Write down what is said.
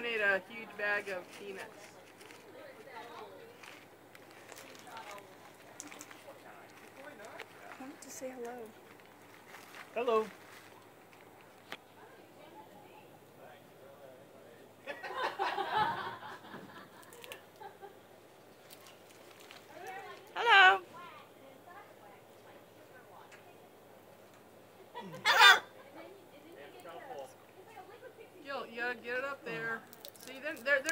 donate a huge bag of peanuts. I wanted to say hello. Hello. Hello. Get it up there. See, they're, they're